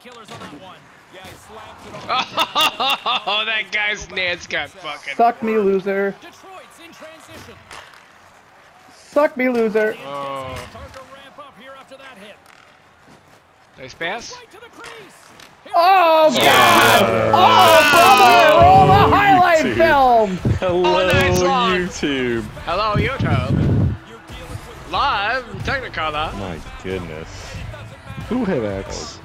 killers on that one. Yeah, he slams it. Oh, that guy's Nance got fucking. Suck me, loser. Detroit's in transition. Suck me, loser. Oh, nice pass. Oh, God! Oh, brother! Roll the oh, highlight YouTube. film! Oh, Hello, Oh, nice. YouTube. Hello, YouTube. Live, Technicolor. My goodness. Who had X?